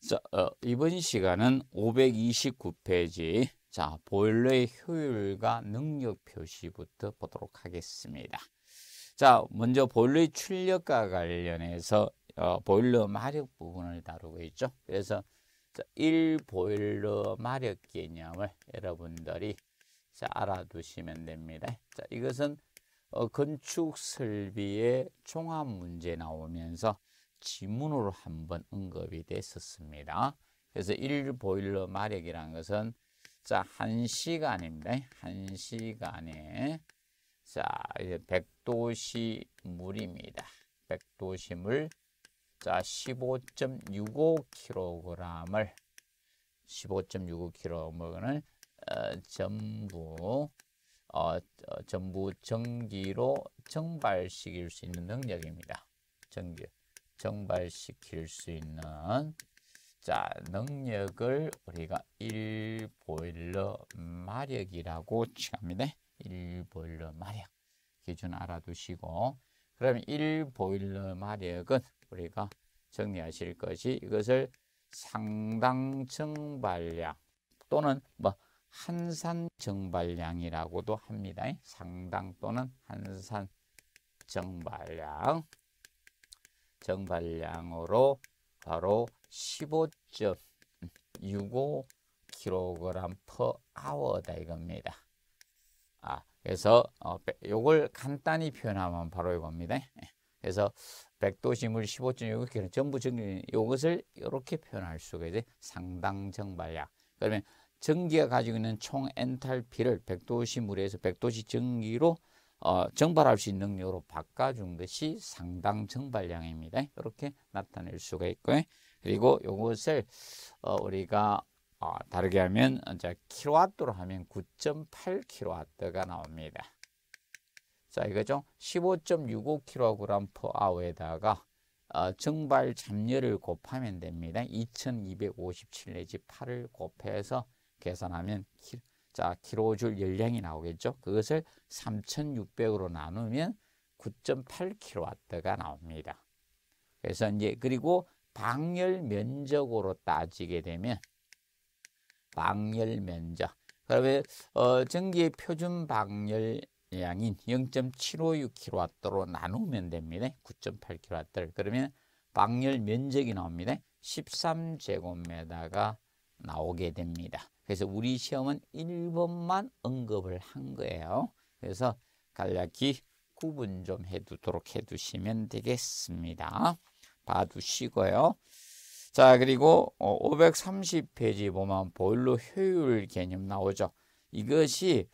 자, 어, 이번 시간은 529페이지 자, 보일러의 효율과 능력 표시부터 보도록 하겠습니다. 자, 먼저 보일러의 출력과 관련해서 어, 보일러 마력 부분을 다루고 있죠. 그래서 자, 1 보일러 마력 개념을 여러분들이 자, 알아두시면 됩니다. 자, 이것은 어, 건축 설비의 종합 문제 나오면서 지문으로 한번 언급이 됐었습니다. 그래서 1보일러 마력이라는 것은 자, 1시간입니다. 1시간에 자, 이제 100도씨 물입니다. 100도씨 물 자, 15.65kg을 15.65kg을 어, 전부 어, 어, 전부 전기로 정발시킬 수 있는 능력입니다. 전기 정발시킬 수 있는 자 능력을 우리가 1보일러 마력이라고 칭합니다. 1보일러 마력 기준 알아두시고 그러면 1보일러 마력은 우리가 정리하실 것이 이것을 상당 정발량 또는 뭐 한산 정발량이라고도 합니다. 상당 또는 한산 정발량 정발량으로 바로 15.65kg per hour다 이겁니다. 아, 그래서 어, 요걸 간단히 표현하면 바로 이겁니다. 예. 그래서 백도심을 15.65kg 전부 정리 이것을 이렇게 표현할 수가 있어요. 상당 정발량. 그러면 전기가 가지고 있는 총 엔탈피를 백도시 물에서 백도시 전기로 어, 정발할 수 있는 능력으로 바꿔준 것이 상당 정발량입니다. 이렇게 나타낼 수가 있고요. 그리고 이것을 어, 우리가 어, 다르게 하면 이제 킬로와트로 하면 9.8킬로와트가 나옵니다. 자, 이거죠. 15.65kg per hour에다가 어, 정발 잠열을 곱하면 됩니다. 2257 내지 8을 곱해서 계산하면 키, 자, 킬로줄 열량이 나오겠죠. 그것을 3600으로 나누면 9.8kW가 나옵니다. 그래서 이제 그리고 방열 면적으로 따지게 되면 방열 면적 그러면 어, 전기의 표준 방열량인 0.756kW로 나누면 됩니다. 9.8kW를 그러면 방열 면적이 나옵니다. 13제곱미터가 나오게 됩니다. 그래서 우리 시험은 1번만 언급을 한 거예요. 그래서 간략히 구분 좀 해두도록 해두시면 되겠습니다. 봐두시고요. 자 그리고 530페이지 보면 보일러 효율 개념 나오죠. 이것이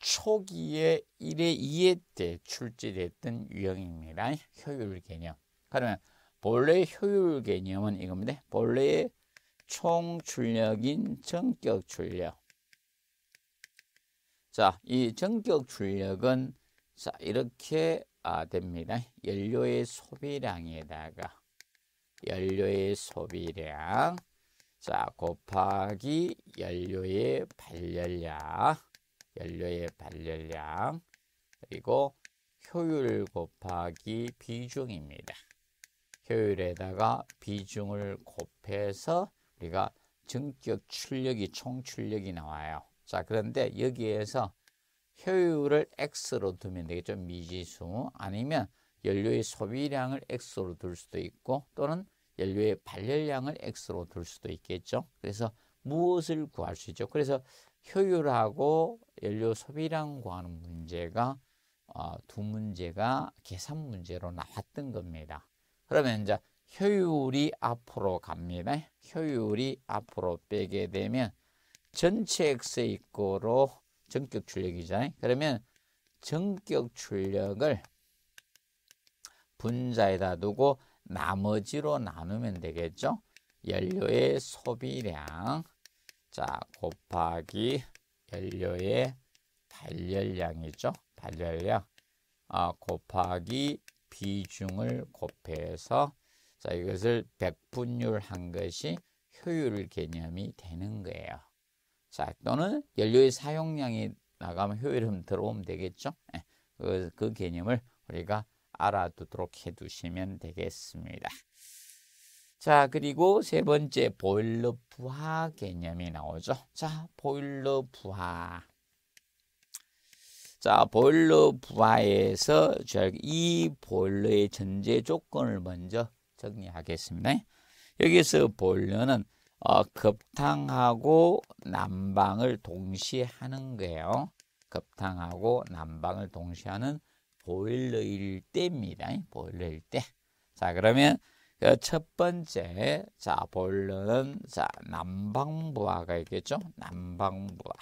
초기에 1회 2회 때 출제됐던 유형입니다. 효율 개념. 그러면 본래 효율 개념은 이겁니다. 본래의 총 출력인 전격 출력. 자, 이 전격 출력은 자, 이렇게 아, 됩니다. 연료의 소비량에다가 연료의 소비량 자, 곱하기 연료의 발열량 연료의 발열량 그리고 효율 곱하기 비중입니다. 효율에다가 비중을 곱해서 우리가 전격 출력이 총 출력이 나와요. 자, 그런데 여기에서 효율을 X로 두면 되겠죠. 미지수 아니면 연료의 소비량을 X로 둘 수도 있고 또는 연료의 발열량을 X로 둘 수도 있겠죠. 그래서 무엇을 구할 수 있죠. 그래서 효율하고 연료 소비량 구하는 문제가 어, 두 문제가 계산 문제로 나왔던 겁니다. 그러면 이제 효율이 앞으로 갑니다. 효율이 앞으로 빼게 되면 전체 X 이꼬로 전격 출력이잖아요. 그러면 전격 출력을 분자에다 두고 나머지로 나누면 되겠죠. 연료의 소비량 자 곱하기 연료의 발열량이죠. 발열량 아, 곱하기 비중을 곱해서 자, 이것을 백분율 한 것이 효율 개념이 되는 거예요. 자, 또는 연료의 사용량이 나가면 효율은 들어오면 되겠죠. 예, 그, 그 개념을 우리가 알아두도록 해두시면 되겠습니다. 자, 그리고 세 번째 보일러 부하 개념이 나오죠. 자, 보일러 부하. 자, 보일러 부하에서 이 보일러의 전제 조건을 먼저 정리하겠습니다. 여기서 보일러는 어, 급탕하고 난방을 동시에 하는 거예요. 급탕하고 난방을 동시에 하는 보일러일 때입니다. 보일러일 때. 자, 그러면 그 첫 번째, 자, 보일러는, 자, 난방부하가 있겠죠? 난방부하.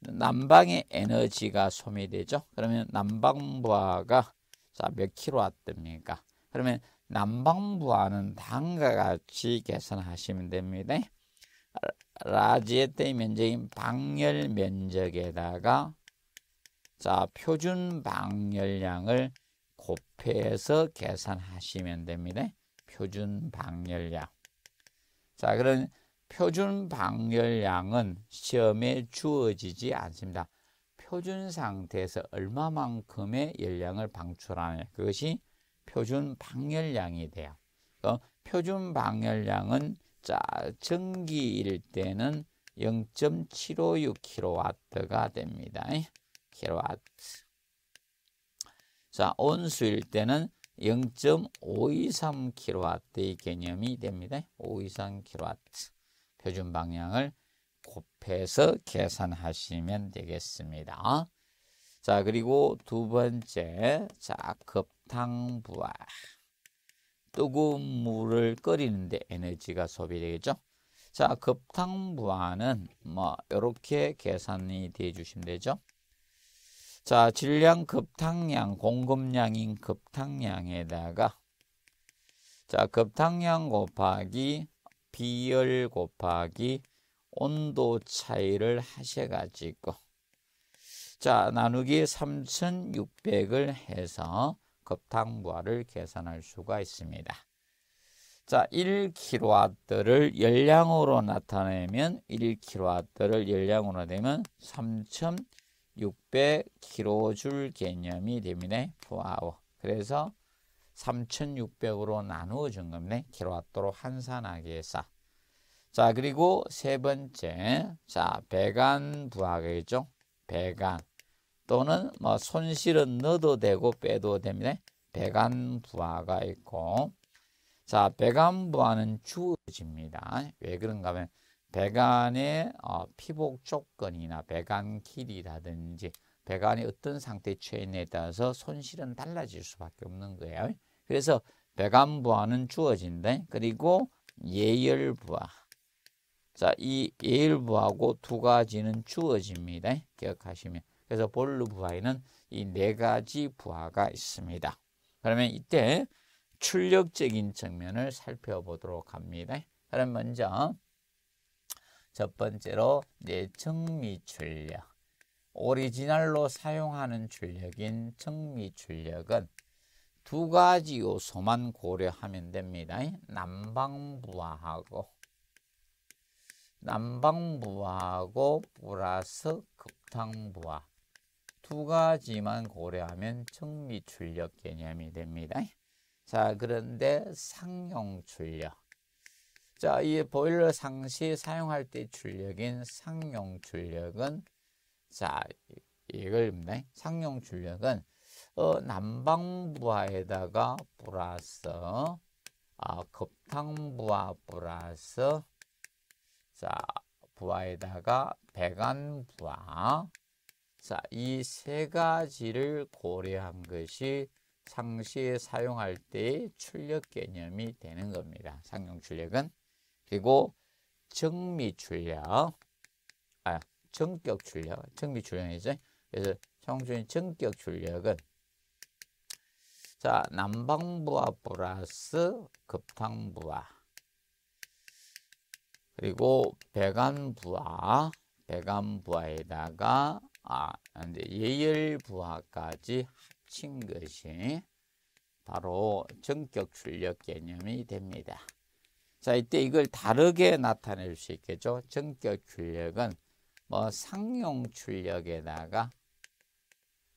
난방의 에너지가 소비되죠? 그러면 난방부하가, 자, 몇 킬로와트입니까? 그러면 난방부하는 다음과 같이 계산하시면 됩니다. 라지에테의 면적인 방열 면적에다가 자 표준 방열량을 곱해서 계산하시면 됩니다. 표준 방열량. 자, 그런 표준 방열량은 시험에 주어지지 않습니다. 표준 상태에서 얼마만큼의 열량을 방출하냐 그것이 표준 방열량이 돼요. 그 표준 방열량은 자 전기일 때는 0.756kW가 됩니다. kW. 자, 온수일 때는 0.523kW의 개념이 됩니다. 523kW 표준 방향을 곱해서 계산하시면 되겠습니다. 자, 그리고 두 번째, 자, 급 탕부하. 뜨거운 물을 끓이는데 에너지가 소비되겠죠? 자, 급탕부하는 뭐 이렇게 계산이 되어 주시면 되죠. 자, 질량 급탕량, 공급량인 급탕량에다가 자, 급탕량 곱하기 비열 곱하기 온도 차이를 하셔가지고 자, 나누기 3600을 해서 급탕부하를 계산할 수가 있습니다. 자, 1kW를 열량으로 나타내면 1kW를 열량으로 되면 3 600kJ 개념이 됩니다. wow. 그래서 3600으로 나누어 준 겁니다. 킬로와트로 환산하기 위해서. 자, 그리고 세 번째. 자, 배관 부하겠죠? 배관. 또는 뭐 손실은 넣어도 되고 빼도 됩니다. 배관 부하가 있고. 자, 배관 부하는 주어집니다. 왜 그런가 하면 배관의 어, 피복 조건이나 배관 길이라든지 배관이 어떤 상태에 처했냐에 따라서 손실은 달라질 수밖에 없는 거예요. 그래서 배관 부하는 주어진다. 그리고 예열 부하. 자, 이 예열 부하고 두 가지는 주어집니다. 기억하시면. 그래서 볼루 부하에는 이 네 가지 부하가 있습니다. 그러면 이때 출력적인 측면을 살펴보도록 합니다. 그럼 먼저 첫 번째로 내청미 출력. 오리지널로 사용하는 출력인 청미 출력은 두 가지 요소만 고려하면 됩니다. 난방부하하고 난방부하고 플러스 급탕부하 두 가지만 고려하면 청미 출력 개념이 됩니다. 자, 그런데 상용 출력 자, 이 보일러 상시 사용할 때 출력인 상용 출력은 자, 이걸입니다. 상용 출력은 어, 난방부하에다가 플러스 아, 급탕부하 플러스 자, 부하에다가 배관부하 자, 이 세 가지를 고려한 것이 상시에 사용할 때의 출력 개념이 되는 겁니다. 상용 출력은 그리고 정미 출력, 아, 정격 출력, 정미 출력이죠. 그래서 청소년 정격 출력은 자 난방부하 플러스 급탕부하 그리고 배관부하, 배관부하에다가 아 이제 예열부하까지 합친 것이 바로 정격 출력 개념이 됩니다. 자, 이때 이걸 다르게 나타낼 수 있겠죠. 전격 출력은 뭐 상용 출력에다가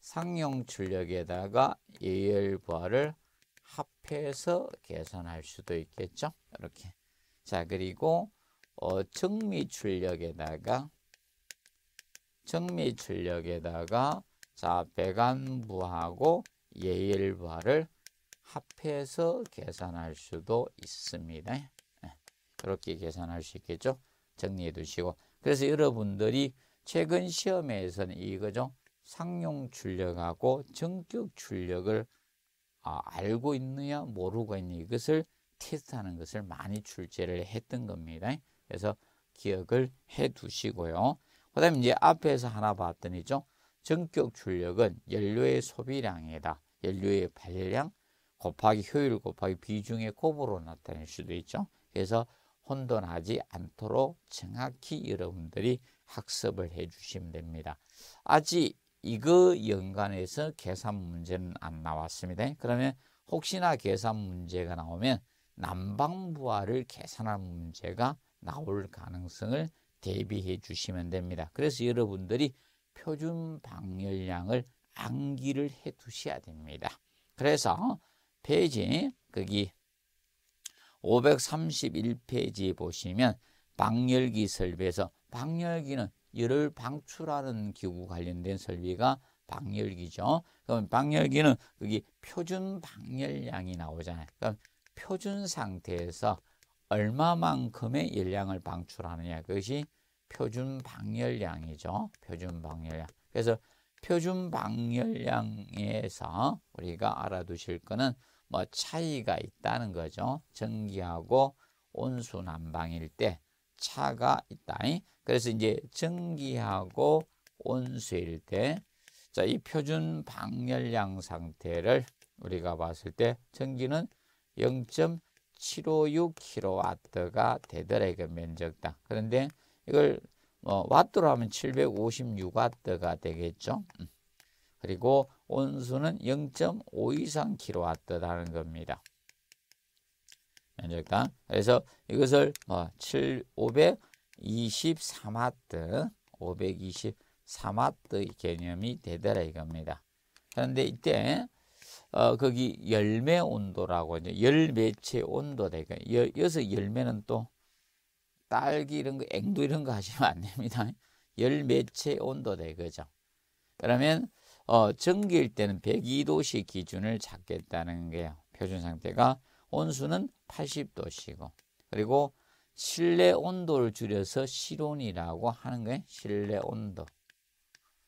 상용 출력에다가 예열 부하를 합해서 계산할 수도 있겠죠. 이렇게. 자, 그리고 어, 정미 출력에다가 정미 출력에다가 자, 배관부하고 예열부하를 합해서 계산할 수도 있습니다. 예, 그렇게 계산할 수 있겠죠. 정리해 두시고. 그래서 여러분들이 최근 시험에서는 이거죠. 상용 출력하고 전격 출력을 아, 알고 있느냐 모르고 있느냐 이것을 테스트하는 것을 많이 출제를 했던 겁니다. 그래서 기억을 해 두시고요. 그 다음에 이제 앞에서 하나 봤더니죠. 전격 출력은 연료의 소비량이다. 연료의 발량 곱하기 효율 곱하기 비중의 곱으로 나타낼 수도 있죠. 그래서 혼돈하지 않도록 정확히 여러분들이 학습을 해 주시면 됩니다. 아직 이거 연관해서 계산 문제는 안 나왔습니다. 그러면 혹시나 계산 문제가 나오면 난방부하를 계산할 문제가 나올 가능성을 대비해 주시면 됩니다. 그래서 여러분들이 표준 방열량을 암기를 해 두셔야 됩니다. 그래서 페이지 거기 531페이지 보시면 방열기 설비에서 방열기는 열을 방출하는 기구 관련된 설비가 방열기죠. 그럼 방열기는 여기 표준 방열량이 나오잖아요. 그럼 표준 상태에서 얼마만큼의 열량을 방출하느냐 그것이 표준 방열량이죠. 표준 방열량. 그래서 표준 방열량에서 우리가 알아두실 거는 뭐 차이가 있다는 거죠. 전기하고 온수 난방일 때 차가 있다. 그래서 이제 전기하고 온수일 때, 자, 이 표준 방열량 상태를 우리가 봤을 때 전기는 0.756kW가 되더라 이거 면적당. 그런데 이걸 뭐 와트로 하면 756W가 되겠죠. 음. 그리고 온수는 0.5 2 3 kW라는 겁니다. 면적당. 그래서 이것을 뭐 7, 523와트, 523와트 개념이 되더라 이겁니다. 그런데 이때 어, 거기 열매 온도라고 이제 열매체 온도다. 그러니까 여기서 열매는 또 딸기 이런 거, 앵두 이런 거 하시면 안 됩니다. 열매체 온도다 이거죠. 그러면 어, 전기일 때는 102도씨 기준을 잡겠다는 게요. 표준 상태가 온수는 80도씨고 그리고 실내 온도를 줄여서 실온이라고 하는 거예요. 실내 온도.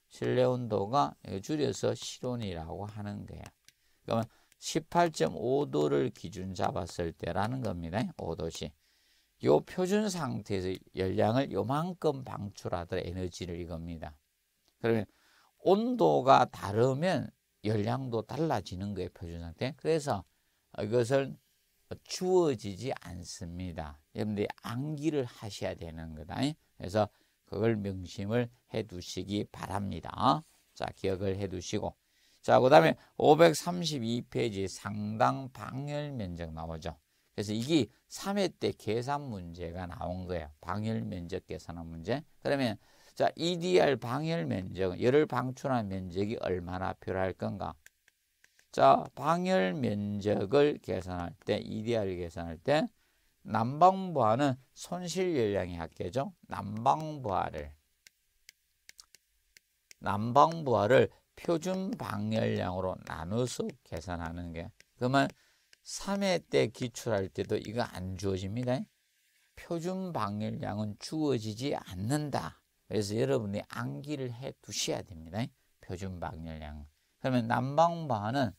실내 온도가 줄여서 실온이라고 하는 거예요. 그러면 18.5도를 기준 잡았을 때라는 겁니다. 5도씨. 요 표준 상태에서 열량을 요만큼 방출하더라 에너지를 이겁니다. 그러면 온도가 다르면 열량도 달라지는 거예요. 표준 상태. 그래서 이것을 주어지지 않습니다. 여러분들이 암기를 하셔야 되는 거다. 그래서 그걸 명심을 해 두시기 바랍니다. 자, 기억을 해 두시고. 자, 그 다음에 532페이지 상당 방열 면적 나오죠. 그래서 이게 3회 때 계산 문제가 나온 거예요. 방열 면적 계산한 문제. 그러면 자, EDR 방열 면적, 열을 방출한 면적이 얼마나 필요할 건가? 자, 방열 면적을 계산할 때, EDR을 계산할 때, 난방부하는 손실 열량이 합계죠. 난방부하를, 난방부하를 표준 방열량으로 나눠서 계산하는 게, 그러면 3회 때 기출할 때도 이거 안 주어집니다. 표준 방열량은 주어지지 않는다. 그래서 여러분이 암기를 해 두셔야 됩니다. 표준 방열량. 그러면 난방반은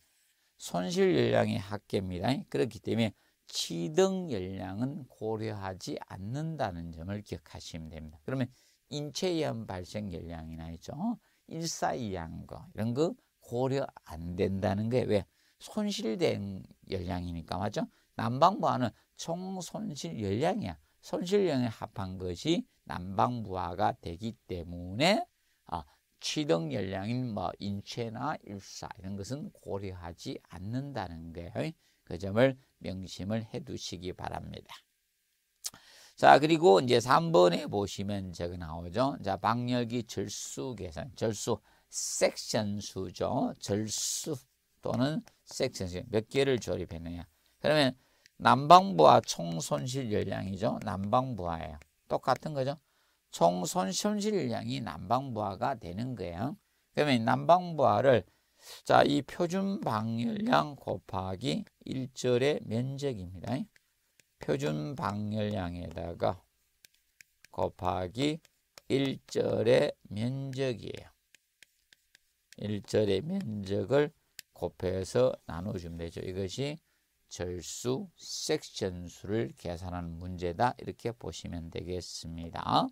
손실 열량이 합계입니다. 그렇기 때문에 치등 열량은 고려하지 않는다는 점을 기억하시면 됩니다. 그러면 인체위험 발생 열량이나 있죠. 일사이양 거 이런 거 고려 안 된다는 게 왜? 손실된 열량이니까 맞죠? 난방부하는 총 손실 열량이야. 손실량에 합한 것이 난방부하가 되기 때문에 아, 취등 열량인 뭐 인체나 일사 이런 것은 고려하지 않는다는 게그 점을 명심을 해 두시기 바랍니다. 자, 그리고 이제 3번에 보시면 저기 나오죠. 자, 방열기 절수 계산, 절수 섹션 수죠. 절수 또는 섹션 몇 개를 조립했느냐. 그러면 난방부하 총 손실 열량이죠. 난방부하예요. 똑같은 거죠. 총 손실 열량이 난방부하가 되는 거예요. 그러면 난방부하를 자, 이 표준 방열량 곱하기 1절의 면적입니다. 표준 방열량에다가 곱하기 1절의 면적이에요. 1절의 면적을 곱해서 나눠주면 되죠. 이것이 절수 섹션수를 계산하는 문제다. 이렇게 보시면 되겠습니다.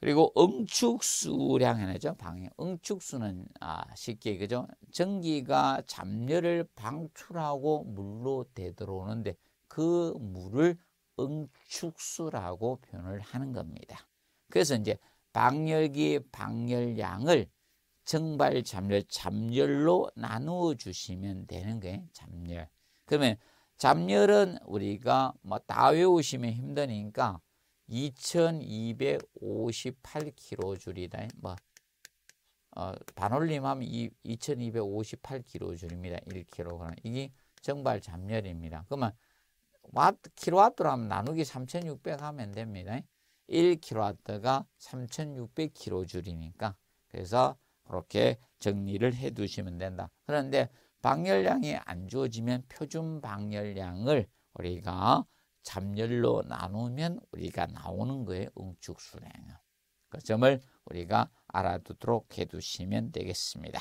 그리고 응축수량 해내죠. 방해. 응축수는 아, 쉽게 그죠? 전기가 잡열을 방출하고 물로 되들어오는데 그 물을 응축수라고 표현을 하는 겁니다. 그래서 이제 방열기 방열량을 정발 잡열 잡열로 나누어 주시면 되는 거예요. 잡열. 그러면 잡열은 우리가 뭐 다 외우시면 힘드니까 2258kJ이다. 뭐 어, 반올림하면 2258kJ입니다. 1kg. 이게 정발 잡열입니다. 그러면 와트, 킬로와트로 하면 나누기 3600 하면 됩니다. 1kW가 3600kJ니까 그래서 그렇게 정리를 해 두시면 된다. 그런데 방열량이 안 주어지면 표준 방열량을 우리가 잡열로 나누면 우리가 나오는 거예요. 응축수량. 그 점을 우리가 알아두도록 해 두시면 되겠습니다.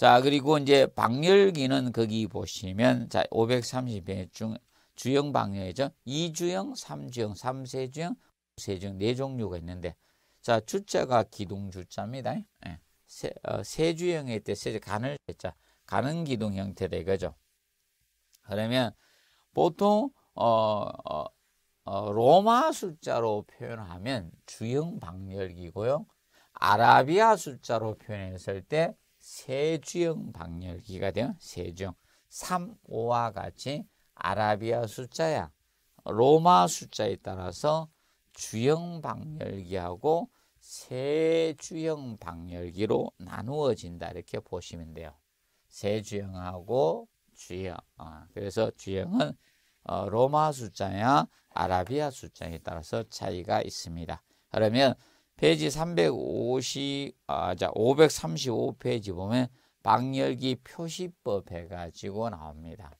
자, 그리고 이제 방열기는 거기 보시면 자, 530회 중 주형 방열이죠. 2주형, 3주형, 3세주형, 세주형 네 종류가 있는데 자, 주자가 기둥 주자입니다. 예. 세, 어, 세주형의 때 세주 간을 했자 가는 기둥 형태다 이거죠. 그러면 보통 어, 어, 어, 로마 숫자로 표현하면 주형 방열기고요. 아라비아 숫자로 표현했을 때 세주형 방열기가 돼요. 세주형. 3, 5와 같이 아라비아 숫자야. 로마 숫자에 따라서 주형 방열기하고 세주형 방열기로 나누어진다. 이렇게 보시면 돼요. 세주형하고 주형. 어, 그래서 주형은 어, 로마 숫자냐 아라비아 숫자에 따라서 차이가 있습니다. 그러면 페이지 350, 아, 자, 535페이지 보면 방열기 표시법 해가지고 나옵니다.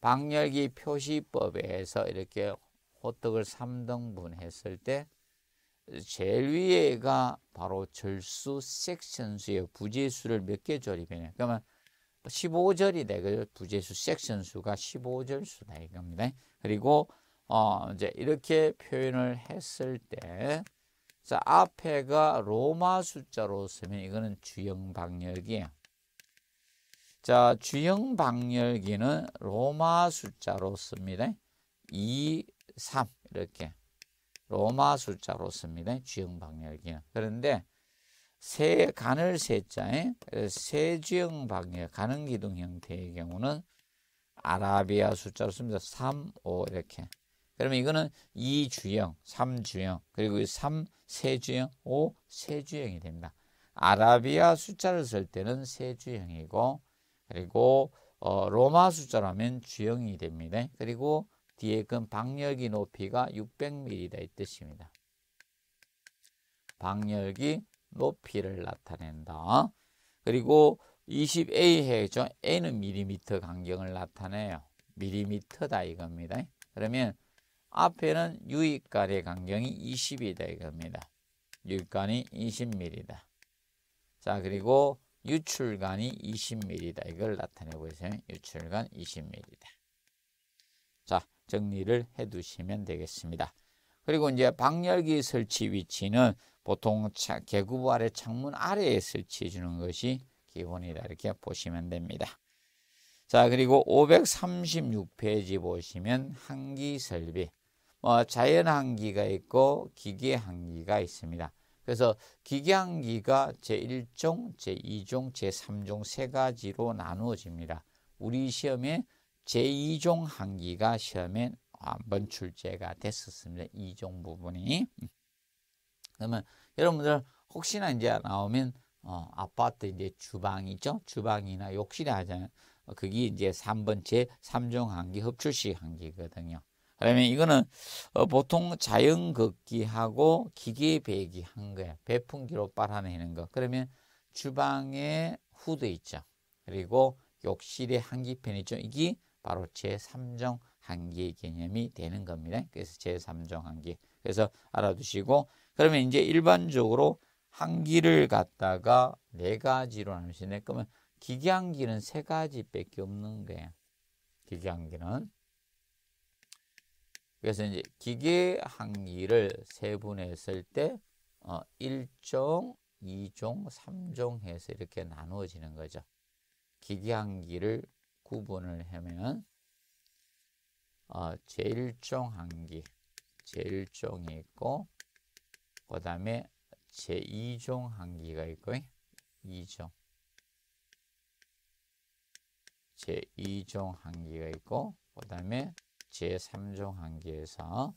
방열기 표시법에서 이렇게 호떡을 3등분 했을 때 제일 위에가 바로 절수 섹션수의 부재수를 몇 개 조립해요. 그러면 15절이 되고 부재수 섹션 수가 15절 수다 이겁니다. 그리고 어 이제 이렇게 표현을 했을 때 자, 앞에가 로마 숫자로 쓰면 이거는 주형 방열기예요. 자, 주형 방열기는 로마 숫자로 씁니다. 2, 3 이렇게 로마 숫자로 씁니다. 주형 방열기는. 그런데 세 간을 세자에 세주형 방향 가는 기둥 형태의 경우는 아라비아 숫자로 씁니다. 3, 5 이렇게. 그러면 이거는 2주형, 3주형, 그리고 3 세주형, 5 세주형이 됩니다. 아라비아 숫자를 쓸 때는 세주형이고 그리고 어, 로마 숫자라면 주형이 됩니다. 그리고 뒤에 그 방열기 높이가 600mm다 이 뜻입니다. 방열기 높이를 나타낸다. 그리고 20A 해죠. A는 밀리미터 간격을 나타내요. 밀리미터다 이겁니다. 그러면 앞에는 유입간의 간격이 20이다 이겁니다. 유입간이 20mm다. 자 그리고 유출간이 20mm다. 이걸 나타내고 있어요. 유출간 20mm다. 자 정리를 해 두시면 되겠습니다. 그리고 이제 방열기 설치 위치는 보통 개구부 아래 창문 아래에 설치해 주는 것이 기본이다. 이렇게 보시면 됩니다. 자, 그리고 536페이지 보시면 한기 설비. 뭐 자연 한기가 있고 기계 한기가 있습니다. 그래서 기계 한기가 제1종, 제2종, 제3종 세 가지로 나누어집니다. 우리 시험에 제2종 한기가 시험에 한번 출제가 됐었습니다. 2종 부분이. 그러면 여러분들 혹시나 이제 나오면 어, 아파트 이제 주방이죠. 주방이나 욕실이 하잖아요. 어, 그게 이제 3번째 3종 한기 흡출식 한기거든요. 그러면 이거는 어, 보통 자연 걷기하고 기계 배기 한 거야. 배풍기로 빨아내는 거. 그러면 주방에 후드 있죠. 그리고 욕실에 한기편 있죠. 이게 바로 제3종 한기의 개념이 되는 겁니다. 그래서 제3종 한기. 그래서 알아두시고 그러면 이제 일반적으로 한기를 갖다가 네 가지로 있네. 그러면 기계한기는 세 가지밖에 없는 거예요. 기계한기는. 그래서 이제 기계한기를 세분했을 때 어, 1종, 2종, 3종 해서 이렇게 나누어지는 거죠. 기계한기를 구분을 하면 어, 제1종 한기, 제1종이 있고 그 다음에 제2종 한기가 있고 2종 제2종 한기가 있고 그 다음에 제3종 한기에서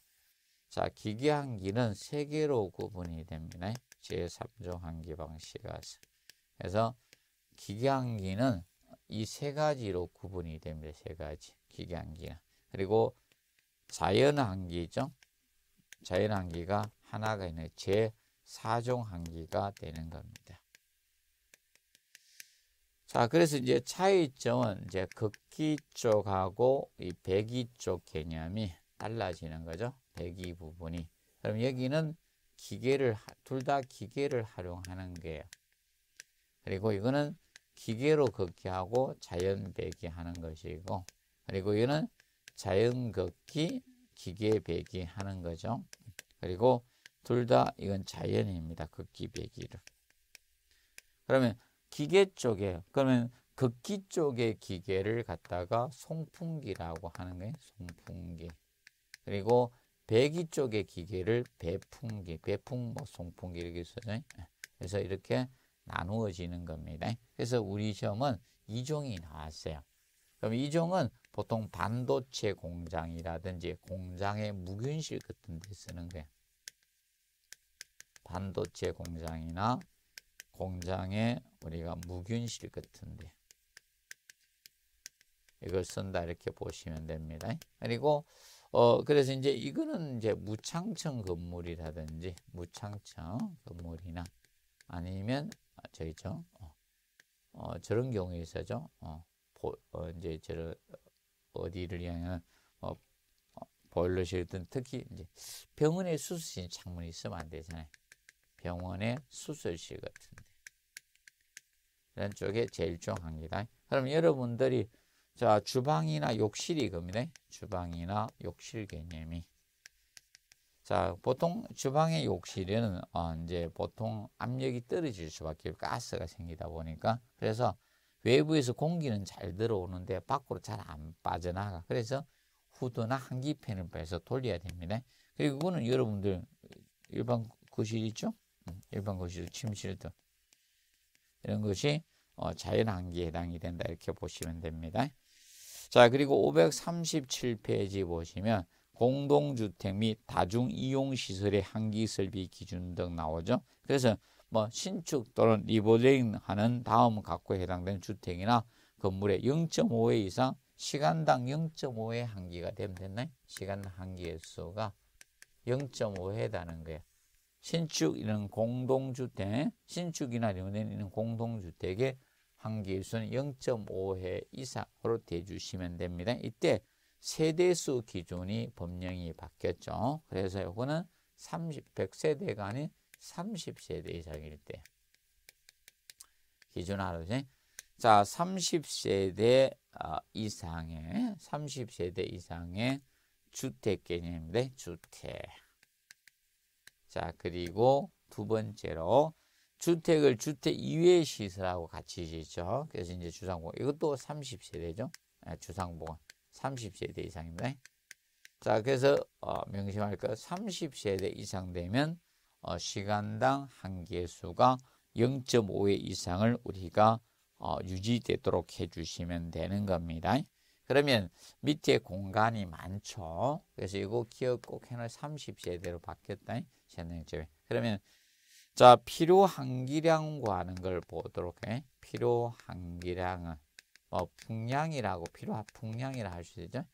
자 기계 한기는 세 개로 구분이 됩니다. 제3종 한기 방식에서 그래서 기계 한기는 이 세 가지로 구분이 됩니다. 세 가지 기계 한기는 그리고 자연 한기죠. 자연 한기가 하나가 있는 제 4종 한기가 되는 겁니다. 자, 그래서 이제 차이점은 이제 극기 쪽하고 이 배기 쪽 개념이 달라지는 거죠. 배기 부분이. 그럼 여기는 기계를, 둘 다 기계를 활용하는 거예요. 그리고 이거는 기계로 걷기하고 자연 배기 하는 것이고, 그리고 이거는 자연 걷기, 기계 배기 하는 거죠. 그리고 둘 다 이건 자연입니다. 극기 배기를. 그러면 기계 쪽에 그러면 극기 쪽의 기계를 갖다가 송풍기라고 하는 거예요. 송풍기. 그리고 배기 쪽의 기계를 배풍기, 배풍 뭐 송풍기 이렇게 써요. 그래서 이렇게 나누어지는 겁니다. 그래서 우리 시험은 이종이 나왔어요. 그럼 이종은 보통 반도체 공장이라든지 공장의 무균실 같은 데 쓰는 거예요. 반도체 공장이나 공장에 우리가 무균실 같은데 이걸 쓴다 이렇게 보시면 됩니다. 그리고 어 그래서 이제 이거는 이제 무창청 건물이라든지 무창청 건물이나 아니면 저기죠 어, 어 저런 경우에 있어죠. 어, 보, 어 이제 저 어디를 향한 어, 어 보일러실든 특히 이제 병원에 수술실 창문이 있으면 안 되잖아요. 병원의 수술실 같은데 이런 쪽에 제일 중요합니다. 그럼 여러분들이 자 주방이나 욕실이 겁니다. 주방이나 욕실 개념이 자 보통 주방의 욕실에는 어, 이제 보통 압력이 떨어질 수밖에 가스가 생기다 보니까 그래서 외부에서 공기는 잘 들어오는데 밖으로 잘 안 빠져나가. 그래서 후드나 한기팬을 빼서 돌려야 됩니다. 그리고 그거는 여러분들 일반 거실 있죠? 일반 거실, 침실들 이런 것이 어, 자연 한기에 해당이 된다 이렇게 보시면 됩니다. 자 그리고 537페이지 보시면 공동주택 및 다중이용시설의 한기설비 기준 등 나오죠. 그래서 뭐 신축 또는 리모델링하는 다음 갖고 해당되는 주택이나 건물의 0.5회 이상 시간당 0.5회 한기가 되면 됐나요? 시간 한기의 수가 0.5회다는 거예요. 신축 이런 공동주택, 신축이나 리모델링 공동주택의 한기수는 0.5회 이상으로 대주시면 됩니다. 이때 세대수 기준이 법령이 바뀌었죠. 그래서 이거는 30, 100세대가 아닌 30세대 이상일 때 기준 하루지. 자, 30세대 어, 이상의 30세대 이상의 주택 개념인데 주택. 자, 그리고 두 번째로 주택을 주택 이외 시설하고 같이 짓죠. 그래서 이제 주상보건 이것도 30세대죠. 아, 주상보건 30세대 이상입니다. 자, 그래서 어, 명심할 것 30세대 이상 되면 어, 시간당 한 개수가 0.5회 이상을 우리가 어, 유지되도록 해주시면 되는 겁니다. 그러면 밑에 공간이 많죠. 그래서 이거 기억 꼭 해놓을 30세대로 바뀌었다. 현행점에. 그러면 자, 필요 한기량과 하는 걸 보도록 해. 필요 한기량은 뭐 풍량이라고 필요 풍량이라 할 수 있죠.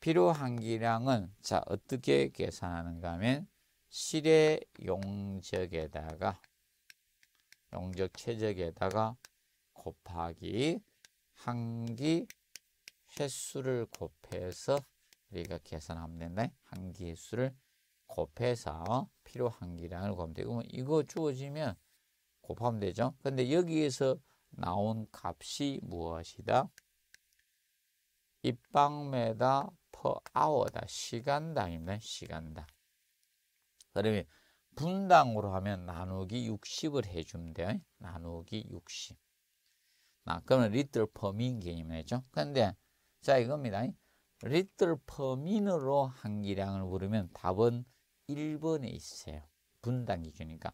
필요 한기량은 자 어떻게 계산하는가 하면 실의 용적에다가 용적 최적에다가 곱하기 한기 횟수를 곱해서 우리가 계산하면 된다. 한기 횟수를 곱해서 필요 한기량을 곱하면 되고 이거 주어지면 곱하면 되죠. 근데 여기에서 나온 값이 무엇이다? 입방메다 퍼 아워다. 시간당입니다. 시간당. 그러면 분당으로 하면 나누기 60을 해주면 돼요. 나누기 60. 나, 그러면 리틀 퍼민 개념이죠. 근데, 자, 이겁니다. 리틀 퍼민으로 한기량을 부르면 답은 1번에 있어요. 분당 기준이니까.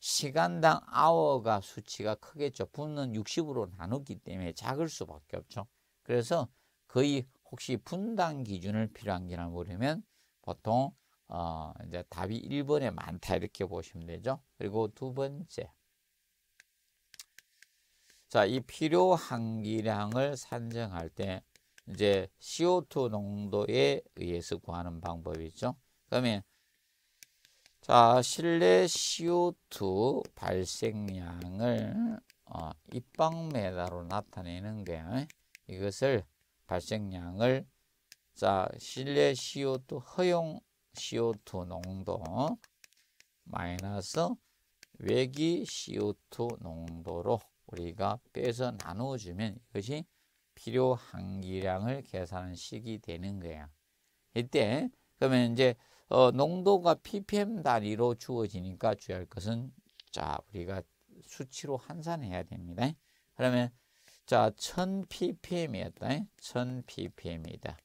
시간당 아워가 수치가 크겠죠. 분은 60으로 나누기 때문에 작을 수밖에 없죠. 그래서 거의 혹시 분당 기준을 필요한 기를 모르면 보통 어 이제 답이 1번에 많다 이렇게 보시면 되죠. 그리고 두 번째. 자, 이 필요 한기량을 산정할 때 이제 CO2 농도에 의해서 구하는 방법이죠. 그러면 자, 실내 CO2 발생량을 어, 입방메다로 나타내는 게 이것을 발생량을 자, 실내 CO2 허용 CO2 농도 마이너스 외기 CO2 농도로 우리가 빼서 나누어주면 이것이 필요 한기량을 계산하는 식이 되는 거야. 이때 그러면 이제 어, 농도가 ppm 단위로 주어지니까 주의할 것은 자 우리가 수치로 환산해야 됩니다. 그러면 자 1000ppm이었다. 1000ppm이다.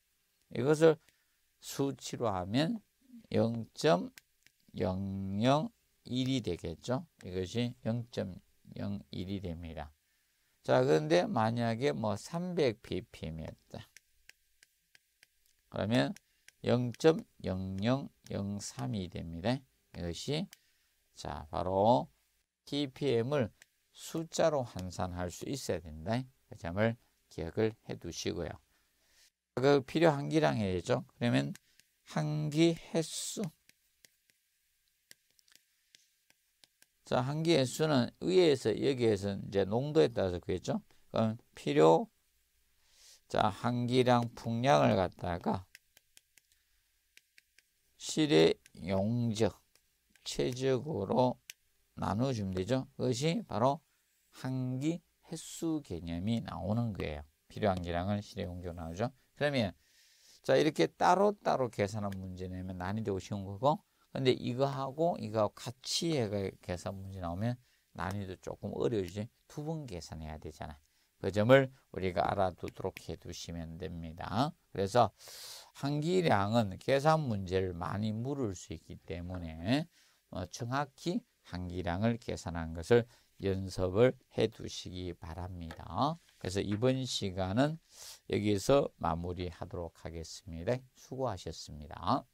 이것을 수치로 하면 0.001이 되겠죠. 이것이 0.01이 됩니다. 자, 그런데 만약에 뭐 300ppm이었다. 그러면 0.0003이 됩니다. 이것이 자, 바로 ppm을 숫자로 환산할 수 있어야 된다. 그 점을 기억을 해 두시고요. 그 필요 한기량이죠. 그러면 한기 횟수. 자, 한기 횟수는 위에서 여기에서 이제 농도에 따라서 그랬죠. 그럼 필요 자, 한기량 풍량을 갖다가 실의 용적 최적으로 나눠 주면 되죠. 그것이 바로 한기 횟수 개념이 나오는 거예요. 필요한 기량을 실의 용적으로 나누죠. 그러면 자 이렇게 따로 따로 계산한 문제 내면 난이도 쉬운 거고 근데 이거하고 이거 같이 계산 문제 나오면 난이도 조금 어려우지 두 번 계산해야 되잖아 그 점을 우리가 알아두도록 해 두시면 됩니다 그래서 한기량은 계산 문제를 많이 물을 수 있기 때문에 어, 정확히 한기량을 계산한 것을 연습을 해 두시기 바랍니다 그래서 이번 시간은 여기서 마무리하도록 하겠습니다. 수고하셨습니다.